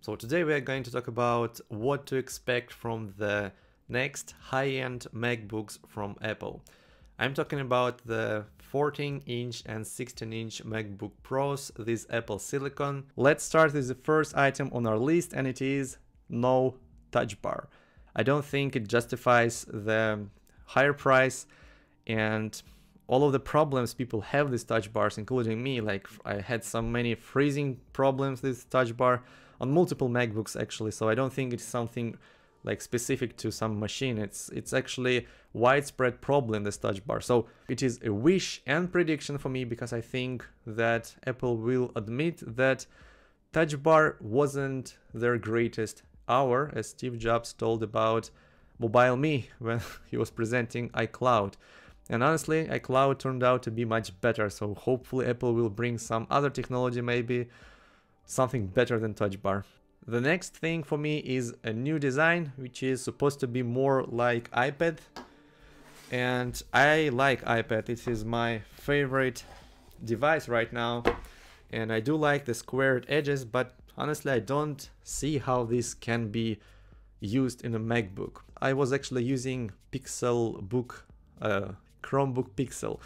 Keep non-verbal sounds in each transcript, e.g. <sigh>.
So today we are going to talk about what to expect from the next high-end MacBooks from Apple. I'm talking about the 14-inch and 16-inch MacBook Pros, this Apple Silicon. Let's start with the first item on our list and it is no touch bar. I don't think it justifies the higher price and all of the problems people have with touch bars, including me, like I had so many freezing problems with touch bar on multiple MacBooks actually, so I don't think it's something like specific to some machine. It's it's actually widespread problem this touch bar. So it is a wish and prediction for me because I think that Apple will admit that touch bar wasn't their greatest hour, as Steve Jobs told about Mobile Me <laughs> when he was presenting iCloud. And honestly, iCloud turned out to be much better, so hopefully Apple will bring some other technology, maybe something better than Touch Bar. The next thing for me is a new design, which is supposed to be more like iPad. And I like iPad, it is my favorite device right now. And I do like the squared edges, but honestly, I don't see how this can be used in a MacBook. I was actually using Pixel Book, uh, Chromebook Pixel.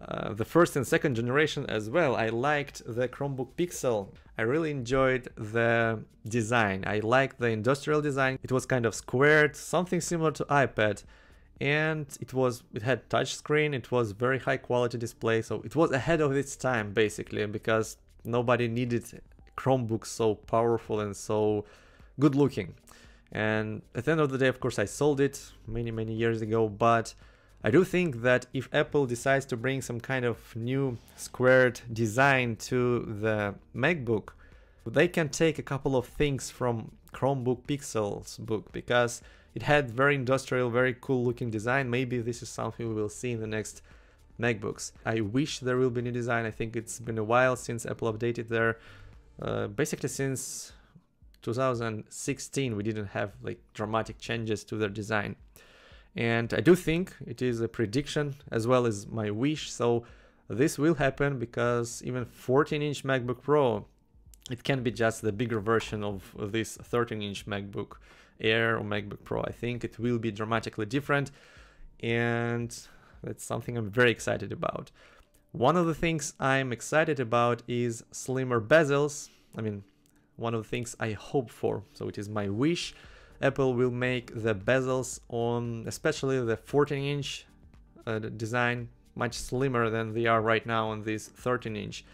Uh, the first and second generation as well. I liked the Chromebook Pixel. I really enjoyed the design. I liked the industrial design. It was kind of squared, something similar to iPad. And it was it had touch screen, it was very high quality display, so it was ahead of its time basically because nobody needed Chromebooks so powerful and so good looking. And at the end of the day, of course, I sold it many, many years ago, but I do think that if Apple decides to bring some kind of new squared design to the MacBook, they can take a couple of things from Chromebook Pixel's book because it had very industrial, very cool looking design. Maybe this is something we will see in the next MacBooks. I wish there will be new design. I think it's been a while since Apple updated their, uh, basically since 2016 we didn't have like dramatic changes to their design. And I do think it is a prediction as well as my wish. So this will happen because even 14 inch MacBook Pro, it can be just the bigger version of this 13 inch MacBook Air or MacBook Pro. I think it will be dramatically different. And that's something I'm very excited about. One of the things I'm excited about is slimmer bezels. I mean, one of the things I hope for. So it is my wish Apple will make the bezels on especially the 14 inch uh, design much slimmer than they are right now on this 13 inch.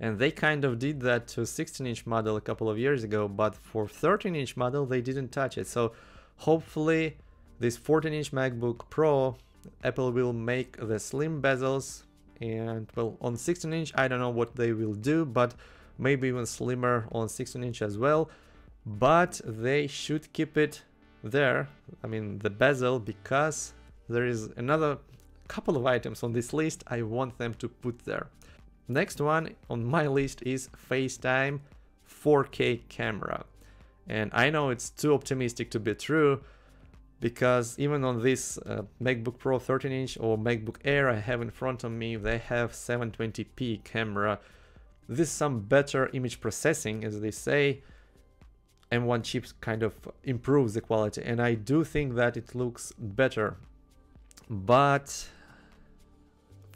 And they kind of did that to 16 inch model a couple of years ago but for 13 inch model they didn't touch it. So hopefully this 14 inch MacBook Pro Apple will make the slim bezels and well on 16 inch I don't know what they will do but maybe even slimmer on 16 inch as well but they should keep it there I mean the bezel because there is another couple of items on this list I want them to put there. Next one on my list is FaceTime 4K camera. And I know it's too optimistic to be true because even on this uh, MacBook Pro 13 inch or MacBook Air I have in front of me they have 720p camera. This is some better image processing as they say M1 chips kind of improves the quality. And I do think that it looks better. But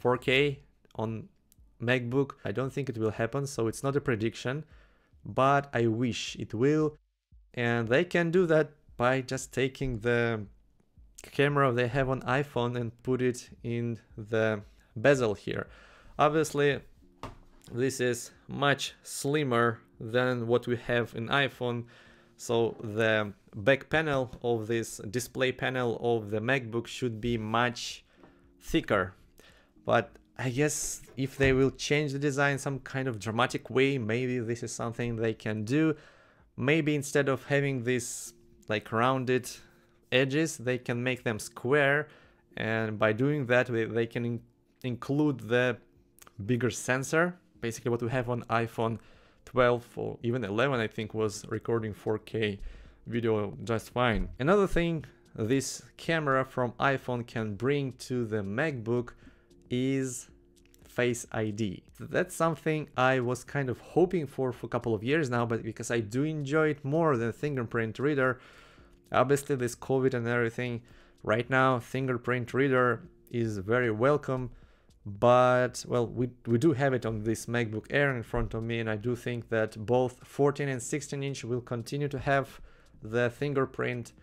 4K on MacBook I don't think it will happen so it's not a prediction. But I wish it will. And they can do that by just taking the camera they have on iPhone and put it in the bezel here. Obviously this is much slimmer than what we have in iPhone so the back panel of this display panel of the MacBook should be much thicker. But I guess if they will change the design some kind of dramatic way, maybe this is something they can do. Maybe instead of having this like rounded edges, they can make them square. And by doing that, they can in include the bigger sensor, basically what we have on iPhone 12 or even 11 I think was recording 4K video just fine. Another thing this camera from iPhone can bring to the MacBook is Face ID. That's something I was kind of hoping for for a couple of years now, but because I do enjoy it more than fingerprint reader, obviously this COVID and everything, right now fingerprint reader is very welcome but well we, we do have it on this macbook air in front of me and i do think that both 14 and 16 inch will continue to have the fingerprint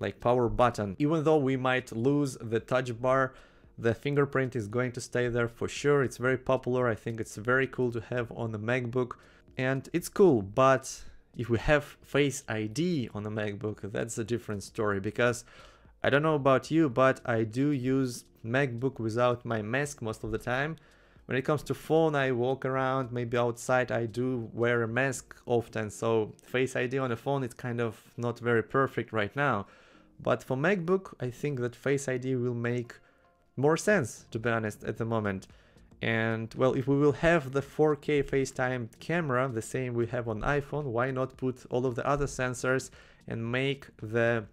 like power button. Even though we might lose the touch bar the fingerprint is going to stay there for sure. It's very popular. I think it's very cool to have on the macbook and it's cool. But if we have face id on the macbook that's a different story because i don't know about you but i do use MacBook without my mask most of the time. When it comes to phone, I walk around, maybe outside, I do wear a mask often, so Face ID on a phone is kind of not very perfect right now. But for MacBook, I think that Face ID will make more sense, to be honest, at the moment. And well, if we will have the 4K FaceTime camera, the same we have on iPhone, why not put all of the other sensors and make the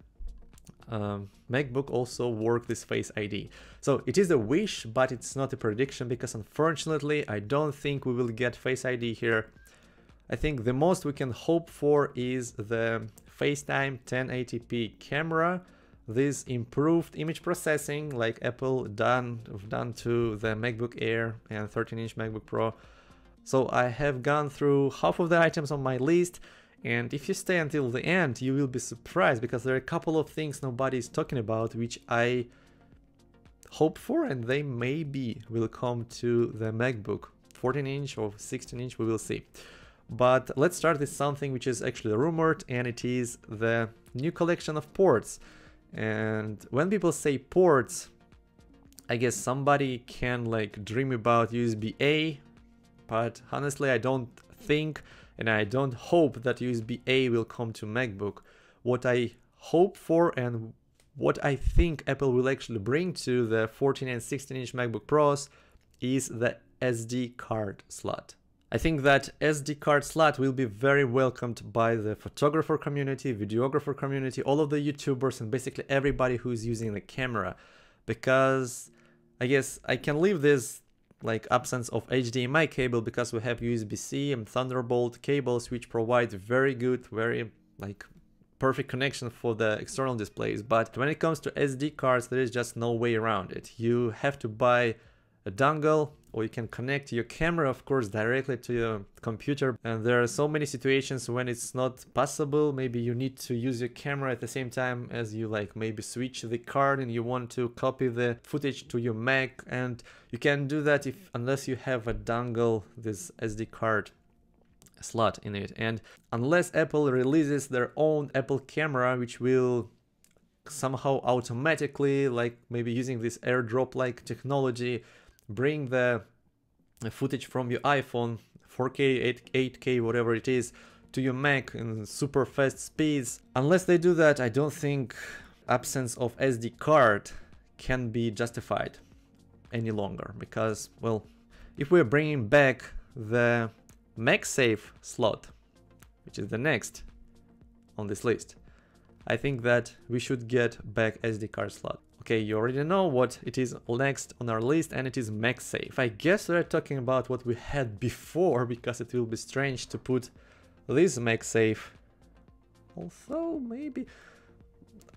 um, MacBook also work this Face ID. So it is a wish, but it's not a prediction because unfortunately I don't think we will get Face ID here. I think the most we can hope for is the FaceTime 1080p camera. This improved image processing like Apple done done to the MacBook Air and 13-inch MacBook Pro. So I have gone through half of the items on my list and if you stay until the end, you will be surprised because there are a couple of things nobody is talking about, which I hope for, and they maybe will come to the MacBook 14 inch or 16 inch, we will see. But let's start with something which is actually rumored, and it is the new collection of ports. And when people say ports, I guess somebody can like dream about USB-A, but honestly, I don't think and I don't hope that USB-A will come to MacBook. What I hope for and what I think Apple will actually bring to the 14 and 16 inch MacBook Pros is the SD card slot. I think that SD card slot will be very welcomed by the photographer community, videographer community, all of the YouTubers and basically everybody who's using the camera because I guess I can leave this like absence of HDMI cable because we have USB-C and Thunderbolt cables which provide very good, very like perfect connection for the external displays. But when it comes to SD cards, there is just no way around it. You have to buy a dongle or you can connect your camera of course directly to your computer. And there are so many situations when it's not possible. Maybe you need to use your camera at the same time as you like maybe switch the card and you want to copy the footage to your mac. And you can do that if unless you have a dongle this sd card slot in it. And unless apple releases their own apple camera which will somehow automatically like maybe using this airdrop like technology bring the footage from your iPhone 4K, 8, 8K, whatever it is, to your Mac in super fast speeds. Unless they do that, I don't think absence of SD card can be justified any longer because, well, if we're bringing back the MagSafe slot, which is the next on this list, I think that we should get back SD card slot. Okay, you already know what it is next on our list and it is MagSafe. I guess we're talking about what we had before <laughs> because it will be strange to put this MagSafe. Although maybe...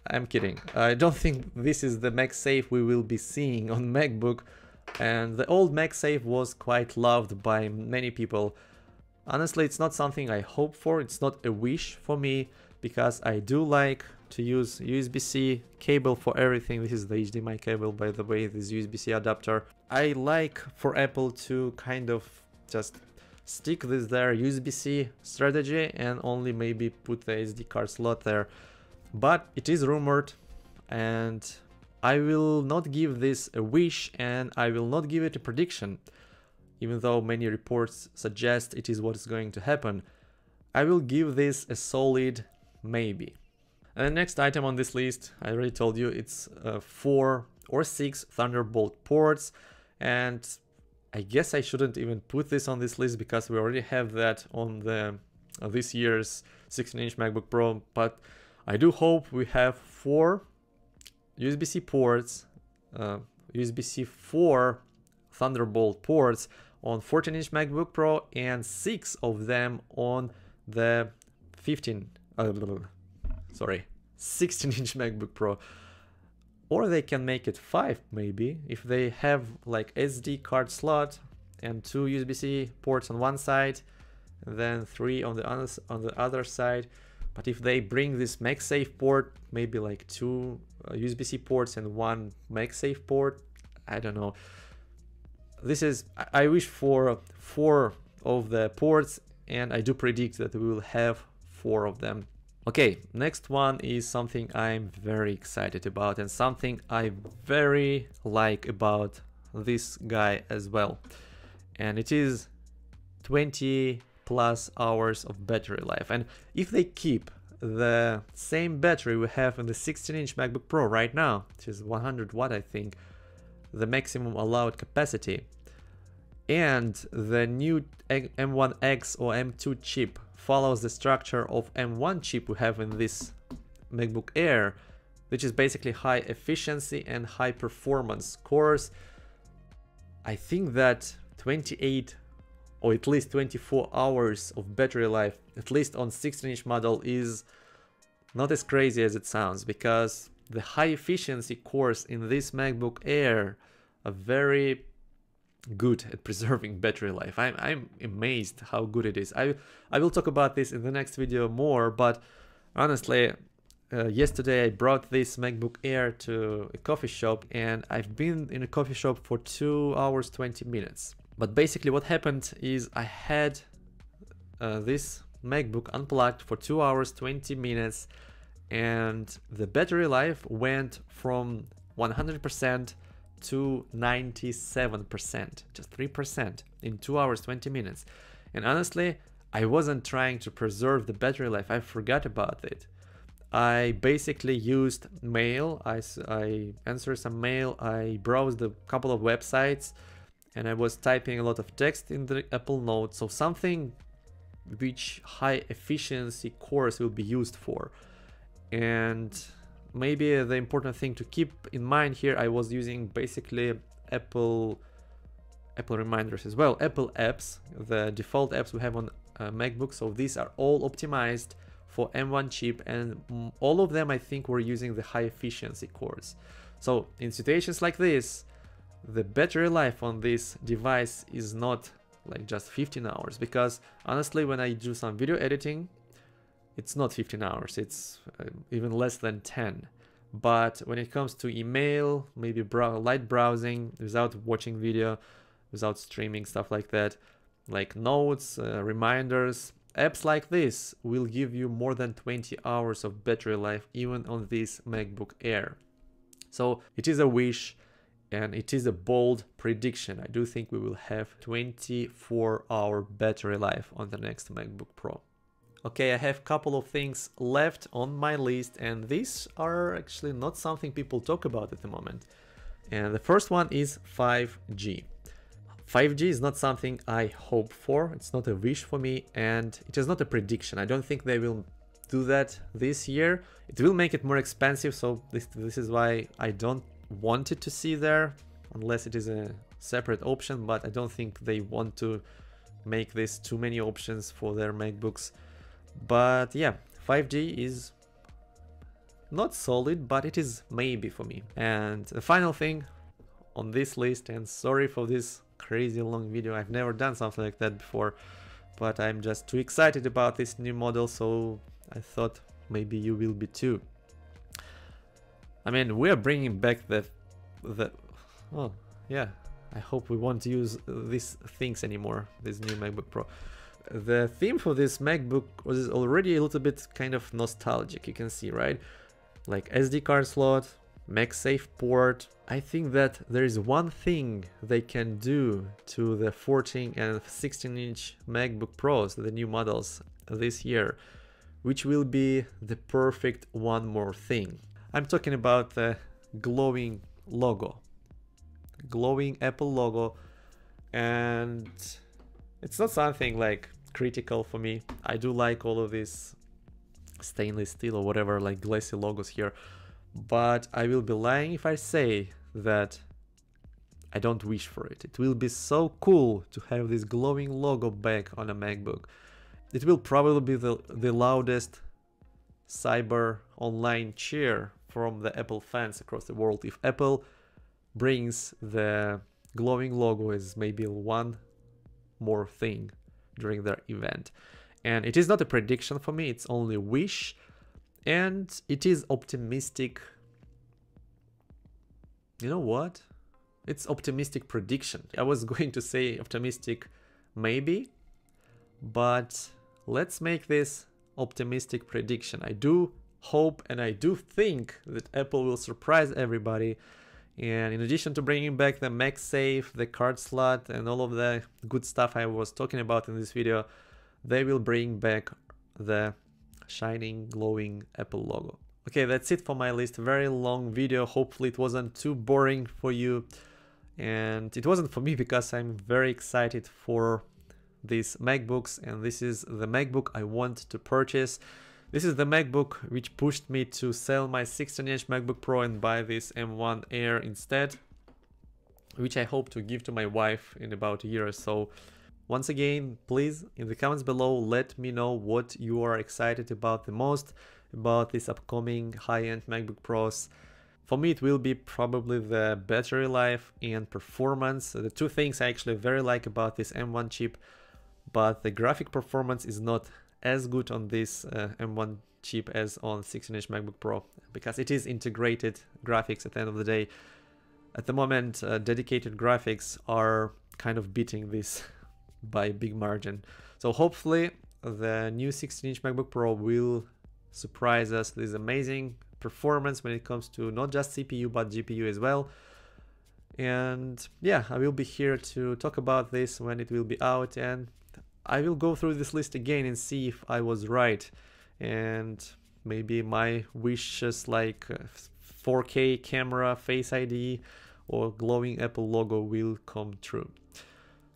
I'm kidding. I don't think this is the MagSafe we will be seeing on <laughs> MacBook and the old MagSafe was quite loved by many people. Honestly, it's not something I hope for, it's not a wish for me because I do like to use USB-C cable for everything. This is the HDMI cable, by the way, this USB-C adapter. I like for Apple to kind of just stick this there USB-C strategy and only maybe put the SD card slot there. But it is rumored and I will not give this a wish and I will not give it a prediction. Even though many reports suggest it is what is going to happen. I will give this a solid maybe. And the next item on this list, I already told you, it's uh, four or six Thunderbolt ports. And I guess I shouldn't even put this on this list because we already have that on the uh, this year's 16-inch MacBook Pro. But I do hope we have four USB-C ports, uh, USB-C 4 Thunderbolt ports on 14 inch MacBook Pro and 6 of them on the 15 uh, sorry 16 inch MacBook Pro. Or they can make it 5 maybe if they have like SD card slot and two USB-C ports on one side and then three on the other on the other side. But if they bring this MagSafe port maybe like two uh, USB-C ports and one MagSafe port I don't know. This is I wish for four of the ports and I do predict that we will have four of them Okay, next one is something I'm very excited about and something I very like about this guy as well. And it is 20 plus hours of battery life. And if they keep the same battery we have in the 16 inch MacBook Pro right now, which is 100 watt I think, the maximum allowed capacity, and the new M1X or M2 chip follows the structure of M1 chip we have in this MacBook Air, which is basically high efficiency and high performance cores. I think that 28 or at least 24 hours of battery life, at least on 16 inch model is not as crazy as it sounds because the high efficiency cores in this MacBook Air are very good at <laughs> preserving battery life. I'm, I'm amazed how good it is. I, I will talk about this in the next video more, but honestly, uh, yesterday I brought this MacBook Air to a coffee shop and I've been in a coffee shop for 2 hours 20 minutes. But basically what happened is I had uh, this MacBook unplugged for 2 hours 20 minutes and the battery life went from 100% to 97%, just 3% in 2 hours 20 minutes. And honestly, I wasn't trying to preserve the battery life, I forgot about it. I basically used mail, I, I answered some mail, I browsed a couple of websites, and I was typing a lot of text in the Apple Notes, so something which high efficiency cores will be used for. And maybe the important thing to keep in mind here, I was using basically Apple Apple reminders as well, Apple apps, the default apps we have on uh, MacBook. So these are all optimized for M1 chip and all of them I think were using the high efficiency cores. So in situations like this, the battery life on this device is not like just 15 hours because honestly when I do some video editing it's not 15 hours, it's uh, even less than 10. But when it comes to email, maybe brow light browsing without watching video, without streaming, stuff like that, like notes, uh, reminders, apps like this will give you more than 20 hours of battery life even on this MacBook Air. So it is a wish and it is a bold prediction. I do think we will have 24 hour battery life on the next MacBook Pro. Okay, I have a couple of things left on my list and these are actually not something people talk about at the moment. And the first one is 5G. 5G is not something I hope for, it's not a wish for me and it is not a prediction. I don't think they will do that this year. It will make it more expensive, so this, this is why I don't want it to see there, unless it is a separate option, but I don't think they want to make this too many options for their MacBooks. But yeah, 5G is not solid, but it is maybe for me. And the final thing on this list, and sorry for this crazy long video, I've never done something like that before, but I'm just too excited about this new model, so I thought maybe you will be too. I mean, we are bringing back the, the, oh, yeah, I hope we won't use these things anymore, this new MacBook Pro. The theme for this MacBook was already a little bit kind of nostalgic, you can see, right? Like SD card slot, MagSafe port. I think that there is one thing they can do to the 14 and 16 inch MacBook Pros, the new models this year, which will be the perfect one more thing. I'm talking about the glowing logo, glowing Apple logo, and it's not something like critical for me. I do like all of this stainless steel or whatever like glassy logos here, but I will be lying if I say that I don't wish for it. It will be so cool to have this glowing logo back on a MacBook. It will probably be the, the loudest cyber online cheer from the Apple fans across the world if Apple brings the glowing logo as maybe one more thing during their event. And it is not a prediction for me, it's only wish and it is optimistic. You know what? It's optimistic prediction. I was <laughs> going to say optimistic maybe, but let's make this optimistic prediction. I do hope and I do think that Apple will surprise everybody. And in addition to bringing back the MagSafe, the card slot, and all of the good stuff I was talking about in this video, they will bring back the shining, glowing Apple logo. Okay, that's it for my list. Very long video. Hopefully it wasn't too boring for you. And it wasn't for me because I'm very excited for these MacBooks and this is the MacBook I want to purchase. This is the MacBook which pushed me to sell my 16-inch MacBook Pro and buy this M1 Air instead, which I hope to give to my wife in about a year or so. Once again, please in the comments below let me know what you are excited about the most about this upcoming high-end MacBook Pros. For me it will be probably the battery life and performance, the two things I actually very like about this M1 chip, but the graphic performance is not as good on this uh, M1 chip as on 16-inch MacBook Pro because it is integrated graphics at the end of the day. At the moment, uh, dedicated graphics are kind of beating this <laughs> by a big margin. So hopefully the new 16-inch MacBook Pro will surprise us with amazing performance when it comes to not just CPU but GPU as well. And yeah, I will be here to talk about this when it will be out and I will go through this list again and see if I was right and maybe my wishes like 4K uh, camera, Face ID or glowing Apple logo will come true.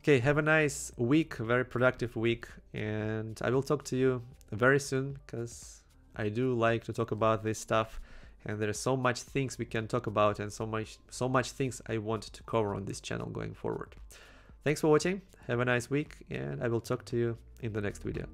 Okay, have a nice week, very productive week, and I will talk to you very soon because I do like to talk about this stuff and there's so much things we can talk about and so much so much things I want to cover on this channel going forward. Thanks for watching, have a nice week, and I will talk to you in the next video.